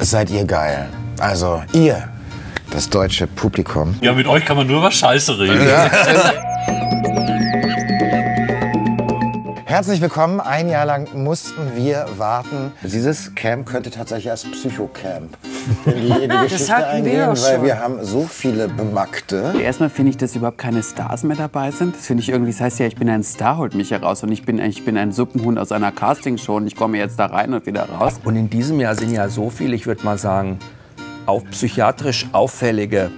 Seid ihr geil. Also ihr, das deutsche Publikum. Ja, mit euch kann man nur über Scheiße reden. Herzlich willkommen. Ein Jahr lang mussten wir warten. Dieses Camp könnte tatsächlich als Psychocamp in die, in die Geschichte eingehen, weil schon. wir haben so viele Bemackte. Erstmal finde ich, dass überhaupt keine Stars mehr dabei sind. Das finde ich irgendwie, das heißt ja, ich bin ein Star, holt mich heraus. Und ich bin, ich bin ein Suppenhund aus einer Castingshow und ich komme jetzt da rein und wieder raus. Und in diesem Jahr sind ja so viele, ich würde mal sagen, auch psychiatrisch auffällige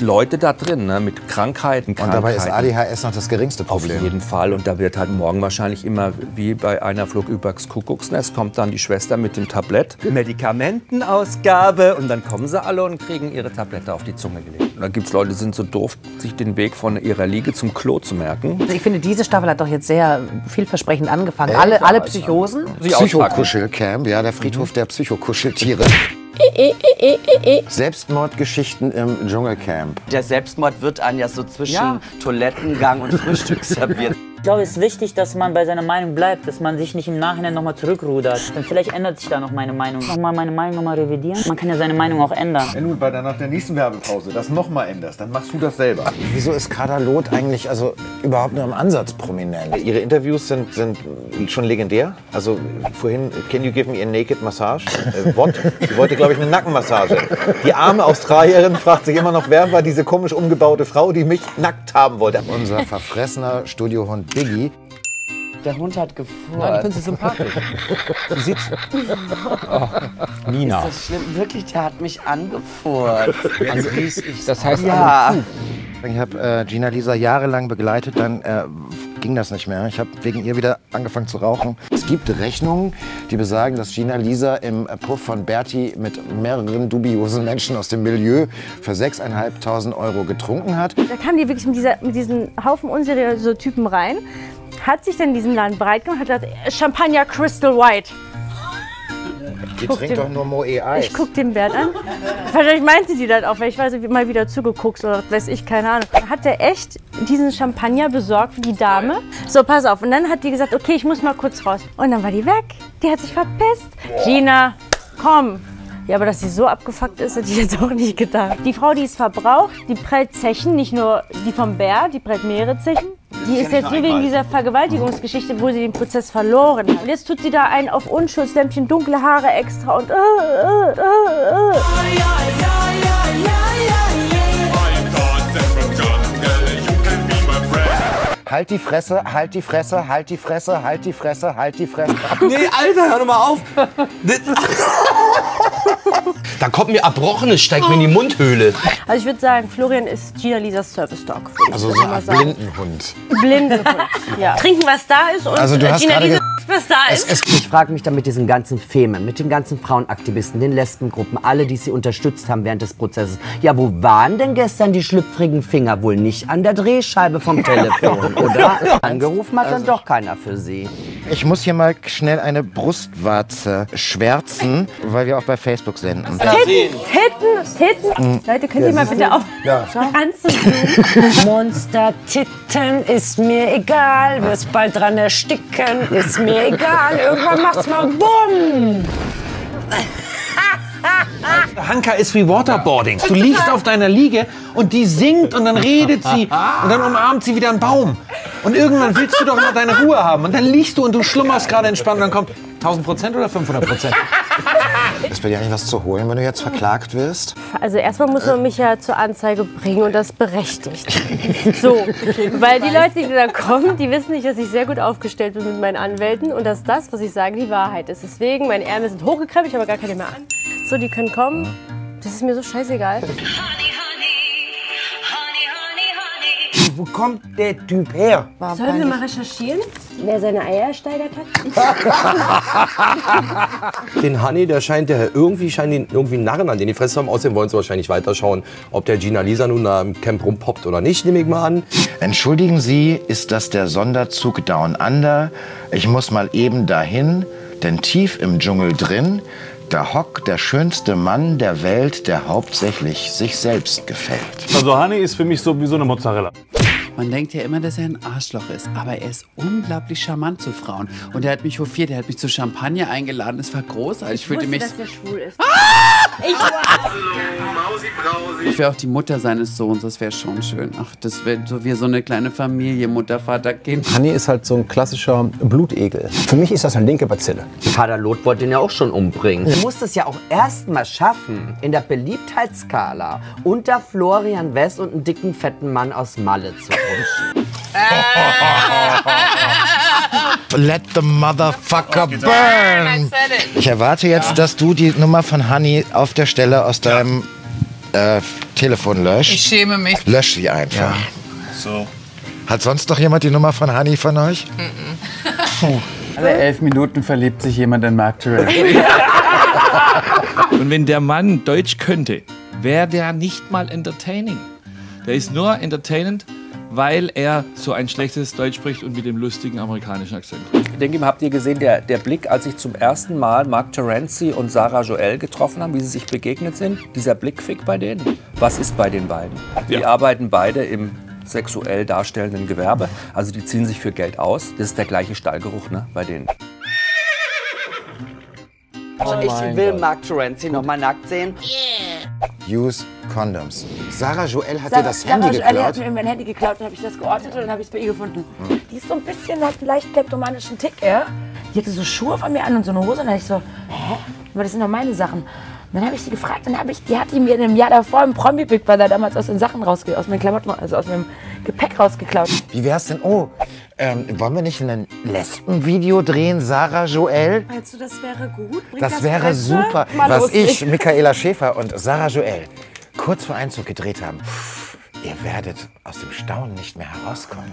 Leute da drin, ne, mit Krankheiten. Und dabei ist Krankheiten. ADHS noch das geringste Auf Problem. jeden Fall. Und da wird halt morgen wahrscheinlich immer wie bei einer Flug übers Kuckucksnest, kommt dann die Schwester mit dem Tablett. Medikamentenausgabe. Und dann kommen sie alle und kriegen ihre Tablette auf die Zunge gelegt. Und da gibt es Leute, die sind so doof, sich den Weg von ihrer Liege zum Klo zu merken. Also ich finde, diese Staffel hat doch jetzt sehr vielversprechend angefangen. Alle, alle Psychosen. Psychokuschelcamp, ja, der Friedhof der Psychokuscheltiere. Selbstmordgeschichten im Dschungelcamp. Der Selbstmord wird einem ja so zwischen Ja. Toilettengang und Frühstück serviert. Ich glaube, es ist wichtig, dass man bei seiner Meinung bleibt, dass man sich nicht im Nachhinein nochmal zurückrudert. Dann vielleicht ändert sich da noch meine Meinung. Nochmal meine Meinung nochmal revidieren. Man kann ja seine Meinung auch ändern. Wenn du bei der, nach der nächsten Werbepause das nochmal änderst, dann machst du das selber. Wieso ist Kader Loth eigentlich also überhaupt nur im Ansatz prominent? Ihre Interviews sind, sind schon legendär. Also vorhin, can you give me a naked massage? Äh, what? Sie wollte, glaube ich, eine Nackenmassage. Die arme Australierin fragt sich immer noch, wer war diese komisch umgebaute Frau, die mich nackt haben wollte. Unser verfressener Studiohund Biggie. Der Hund hat Nein, ich gefurzt. finde sie sympathisch. Sie sieht. Oh, Nina. Das ist schlimm, wirklich, der hat mich angefurzt. Also, das heißt, Ja. Ich habe äh, Gina Lisa jahrelang begleitet, dann äh, ging das nicht mehr. Ich habe wegen ihr wieder angefangen zu rauchen. Es gibt Rechnungen, die besagen, dass Gina Lisa im Puff von Berti mit mehreren dubiosen Menschen aus dem Milieu für 6.500 Euro getrunken hat. Da kam die wirklich mit, dieser, mit diesen Haufen unseriöser Typen rein, hat sich dann diesen Laden breit gemacht, hat gesagt, Champagner Crystal White. Die trinkt doch nur Moe Eis. Ich guck den Bert an. Wahrscheinlich meinte die das auch, weil ich weiß, nicht, mal wieder zugeguckt oder was weiß ich, keine Ahnung. Hat der echt diesen Champagner besorgt für die Dame? So, pass auf. Und dann hat die gesagt, okay, ich muss mal kurz raus. Und dann war die weg. Die hat sich verpisst. Gina, komm. Ja, aber dass sie so abgefuckt ist, hätte ich jetzt auch nicht gedacht. Die Frau, die ist verbraucht, die prellt Zechen, nicht nur die vom Bär, die prellt mehrere Zechen. Die ist jetzt nur wegen dieser Vergewaltigungsgeschichte, wo sie den Prozess verloren hat. Und jetzt tut sie da einen auf Unschuldslämpchen, dunkle Haare extra und äh, äh, äh, äh. Halt die Fresse, halt die Fresse, halt die Fresse, halt die Fresse, halt die Fresse. Nee, Alter, hör doch mal auf. Da kommt mir Erbrochenes, steigt mir in die Mundhöhle. Also ich würde sagen, Florian ist Gina Lisas Service Dog. Also so ein. Blindenhund. Blindenhund. Ja. Trinken, was da ist und Also du äh, hast Gina gerade Lisa, was da ist. Ich frage mich dann mit diesen ganzen Femen, mit den ganzen Frauenaktivisten, den Lesbengruppen, alle, die sie unterstützt haben während des Prozesses. Ja, wo waren denn gestern die schlüpfrigen Finger? Wohl nicht an der Drehscheibe vom Telefon, oder? Angerufen hat dann doch keiner für sie. Ich muss hier mal schnell eine Brustwarze schwärzen, weil wir auch bei Facebook senden. Hitten, Hitten. Leute, könnt ihr mal bitte auf Ja. ranzoomen? Monster-Titten ist mir egal, wirst bald dran ersticken, ist mir egal, irgendwann macht's mal Bumm. Hanka ist wie Waterboarding. Du liegst auf deiner Liege und die singt und dann redet sie und dann umarmt sie wieder einen Baum. Und irgendwann willst du doch mal deine Ruhe haben. Und dann liegst du und du schlummerst gerade entspannt und dann kommt 1000 Prozent oder 500 Prozent. Ist bei dir eigentlich was zu holen, wenn du jetzt verklagt wirst? Also erstmal muss man mich ja zur Anzeige bringen und das berechtigt. So, weil die Leute, die da kommen, die wissen nicht, dass ich sehr gut aufgestellt bin mit meinen Anwälten und dass das, was ich sage, die Wahrheit ist. Deswegen, meine Ärmel sind hochgekrempelt, ich habe gar keine mehr an. So, die können kommen. Das ist mir so scheißegal. Wo kommt der Typ her? Sollen wir mal recherchieren, wer seine Eier ersteigert hat? Den Honey, der scheint ja irgendwie, scheint ihn irgendwie einen Narren an den die Fresse haben. Außerdem wollen sie wahrscheinlich weiterschauen, ob der Gina Lisa nun da im Camp rumpoppt oder nicht, nehme ich mal an. Entschuldigen Sie, ist das der Sonderzug Down Under? Ich muss mal eben dahin, denn tief im Dschungel drin, da hockt der schönste Mann der Welt, der hauptsächlich sich selbst gefällt. Also Honey ist für mich so wie so eine Mozzarella. Man denkt ja immer, dass er ein Arschloch ist, aber er ist unglaublich charmant zu Frauen. Und er hat mich hofiert, er hat mich zu Champagner eingeladen. Es war großartig. Ich fühlte mich. dass der schwul ist. Ich Ich wäre auch die Mutter seines Sohns, das wäre schon schön. Ach, das wäre so wie so eine kleine Familie, Mutter, Vater, Kind. Hanni ist halt so ein klassischer Blutegel. Für mich ist das eine linke Bazille. Vater Lot wollte ihn ja auch schon umbringen. Du musst es ja auch erst mal schaffen, in der Beliebtheitsskala unter Florian West und einen dicken, fetten Mann aus Malle zu Let the motherfucker burn. Ich erwarte jetzt, dass du die Nummer von Honey auf der Stelle aus deinem äh, Telefon löscht. Ich schäme mich. Lösch sie einfach. So. Hat sonst noch jemand die Nummer von Honey von euch? Alle elf Minuten verliebt sich jemand in Mark Terrell. Und wenn der Mann Deutsch könnte, wäre der nicht mal entertaining. Der ist nur entertainend, weil er so ein schlechtes Deutsch spricht und mit dem lustigen amerikanischen Akzent. Ich denke, habt ihr gesehen, der, der Blick, als sich zum ersten Mal Mark Terenzi und Sarah Joel getroffen haben, wie sie sich begegnet sind? Dieser Blickfick bei denen? Was ist bei den beiden? Die arbeiten beide im sexuell darstellenden Gewerbe. Also die ziehen sich für Geld aus. Das ist der gleiche Stallgeruch ne, bei denen. Also ich will Mark Terenzi noch mal nackt sehen. Use Condoms. Sarah Joel hat Sarah- dir das Handy Sarah Joelle hat geklaut. mir mein Handy geklaut, dann habe ich das geordnet und dann habe ich es bei ihr gefunden. Die ist so ein bisschen, hat einen leicht kleptomanischen Tick, ja. Die hatte so Schuhe von mir an und so eine Hose und dann ich so, hä? Aber das sind doch meine Sachen. Und dann habe ich sie gefragt, dann habe ich, die hat die mir in einem Jahr davor im Promi Big Brother damals aus den Sachen rausge, aus meinen Klamotten, also aus meinem Gepäck rausgeklaut. Wie wär's denn? Oh, ähm, wollen wir nicht ein Lesbenvideo drehen, Sarah Joel? Meinst du, das wäre gut? Bringt Das wäre Presse? super, Mal was lustig. ich, Michaela Schäfer und Sarah Joel kurz vor Einzug gedreht haben. Ihr werdet aus dem Staunen nicht mehr herauskommen.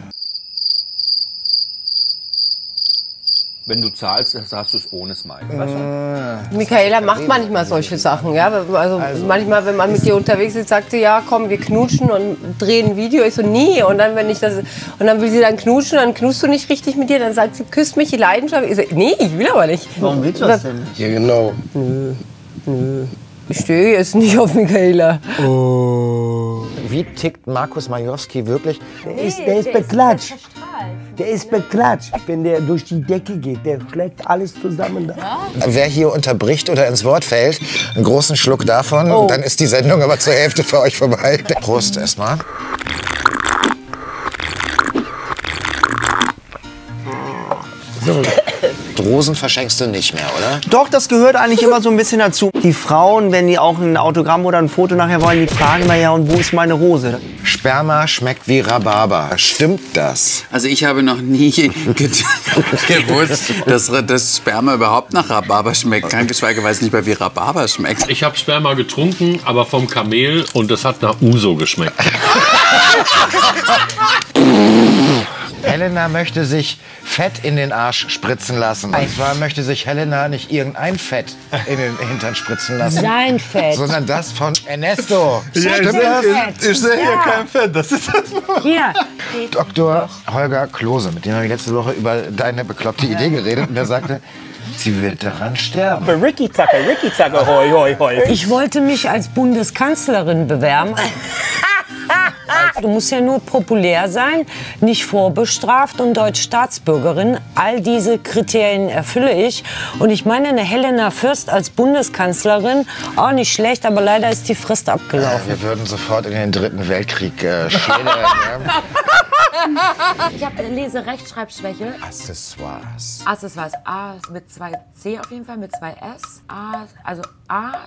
Wenn du zahlst, sagst du es ohne Smile. Du? Michaela macht manchmal solche Sachen, ja. Also, manchmal, wenn man mit dir unterwegs ist, sagt sie, ja, komm, wir knutschen und drehen ein Video. Ich so, nie. Und dann, wenn ich das, und dann will sie dann knutschen, dann knutschst du nicht richtig mit dir. Dann sagt sie, küsst mich, die Leidenschaft. Ich so, nee, ich will aber nicht. Warum willst du das denn? Ja, genau. Nö, nö. Ich stehe jetzt nicht auf Michaela. Wie tickt Markus Majowski wirklich? Der ist, der ist beklatscht. Der ist beklatscht. Wenn der durch die Decke geht, der schlägt alles zusammen da. Wer hier unterbricht oder ins Wort fällt, einen großen Schluck davon, Oh. dann ist die Sendung aber zur Hälfte für euch vorbei. Prost erstmal. Rosen verschenkst du nicht mehr, oder? Doch, das gehört eigentlich immer so ein bisschen dazu. Die Frauen, wenn die auch ein Autogramm oder ein Foto nachher wollen, die fragen immer ja, und wo ist meine Rose? Sperma schmeckt wie Rhabarber. Stimmt das? Also ich habe noch nie ge gewusst, dass das Sperma überhaupt nach Rhabarber schmeckt. Kann geschweige weiß nicht mehr, wie Rhabarber schmeckt. Ich habe Sperma getrunken, aber vom Kamel und das hat nach Uso geschmeckt. Helena möchte sich Fett in den Arsch spritzen lassen. Und zwar möchte sich Helena nicht irgendein Fett in den Hintern spritzen lassen. Sein Fett. Sondern das von Ernesto. Ja, ich- das? ich sehe hier kein Fett. Das ist das Hier. Dr. Holger Klose, mit dem habe ich letzte Woche über deine bekloppte Idee geredet. Und der sagte, sie wird daran sterben. Ricky Zacker, Ricky Zacker, hoi, hoi, hoi. Ich wollte mich als Bundeskanzlerin bewerben. Du musst ja nur populär sein, nicht vorbestraft und deutsche Staatsbürgerin. All diese Kriterien erfülle ich. Und ich meine, eine Helena Fürst als Bundeskanzlerin, auch nicht schlecht, aber leider ist die Frist abgelaufen. Wir würden sofort in den dritten Weltkrieg äh, ja. Ich habe Lese-Rechtschreibschwäche. Accessoires. Accessoires. A mit zwei C auf jeden Fall, mit zwei S. A, also A,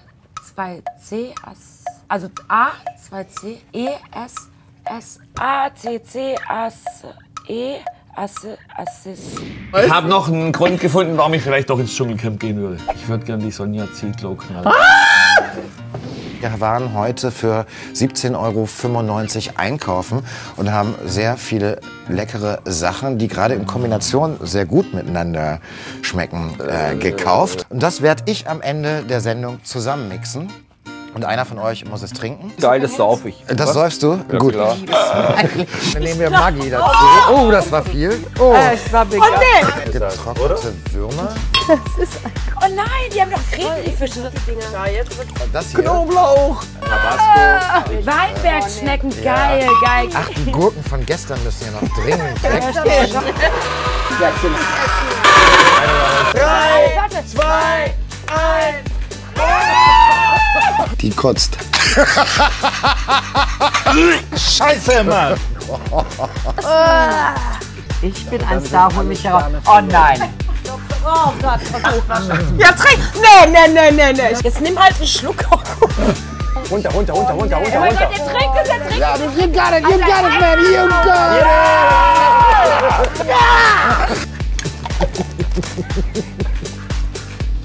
zwei C, As, also A, zwei C, E, S, S, A, C, C, As, E, Asse, Assis. Ich habe noch einen Grund gefunden, warum ich vielleicht doch ins Dschungelcamp gehen würde. Ich würde gerne die Sonja Zietlow knallen. Wir waren heute für 17,95 Euro einkaufen und haben sehr viele leckere Sachen, die gerade in Kombination sehr gut miteinander schmecken, äh, gekauft. Und das werde ich am Ende der Sendung zusammenmixen. Und einer von euch muss es trinken. Geiles sauf ich. Das Was? säufst du? Ja, Gut. klar. Dann nehmen wir Maggi dazu. Oh, das war viel. Oh. Äh, ich war Oh, nee. Getrocknete Würmer. Das ist ein Oh nein, die haben doch Kretenfische. Die. Ja, jetzt wird's Das hier. Knoblauch. Ah, Weinbergschnecken, geil, geil. Ach, die Gurken von gestern müssen ja noch dringend weg. Drei, Warte. zwei, eins. Die kotzt. Scheiße, Mann. Ich bin ein Star, hol mich heraus. Oh nein. Oh Gott, Ja, trink! Nee, nee, nee, nee, nee. Jetzt nimm halt einen Schluck. Runter, runter, runter, runter, runter, runter. Gott, jetzt trinkt es, jetzt trinkt Ja, es. you got it, you got it, man, you got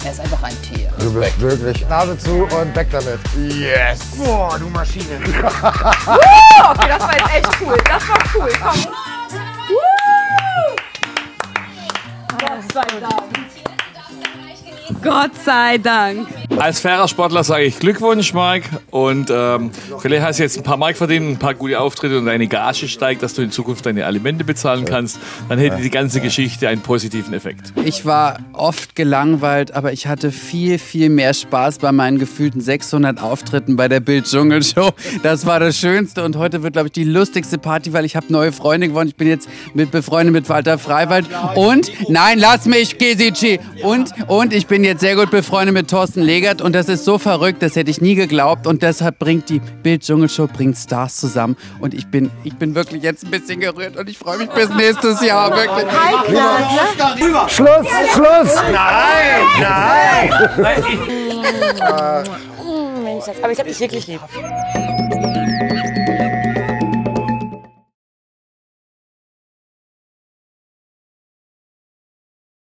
Er ist einfach ein Tier. Du bist wirklich. Nase zu und weg damit. Yes. Boah, du Maschine. Okay, das war jetzt echt cool. Das war cool. Komm. Gott sei Dank. Gott sei Dank. Als fairer Sportler sage ich Glückwunsch, Marc. Und ähm, vielleicht hast du jetzt ein paar Mark verdient, ein paar gute Auftritte und deine Gage steigt, dass du in Zukunft deine Alimente bezahlen kannst. Dann hätte die ganze Geschichte einen positiven Effekt. Ich war oft gelangweilt, aber ich hatte viel, viel mehr Spaß bei meinen gefühlten 600 Auftritten bei der Bild Dschungel Show. Das war das Schönste und heute wird, glaube ich, die lustigste Party, weil ich habe neue Freunde gewonnen. Ich bin jetzt mit befreundet mit Walter Freiwald und nein, lass mich, Gesici. Und und ich bin jetzt sehr gut befreundet mit Thorsten Legert und das ist so verrückt, das hätte ich nie geglaubt und deshalb bringt die Bild Dschungel Show bringt Stars zusammen und ich bin ich bin wirklich jetzt ein bisschen gerührt und ich freue mich bis nächstes Jahr wirklich. Schluss, Schluss. Nein, nein. Mensch, aber ich hab dich wirklich lieb.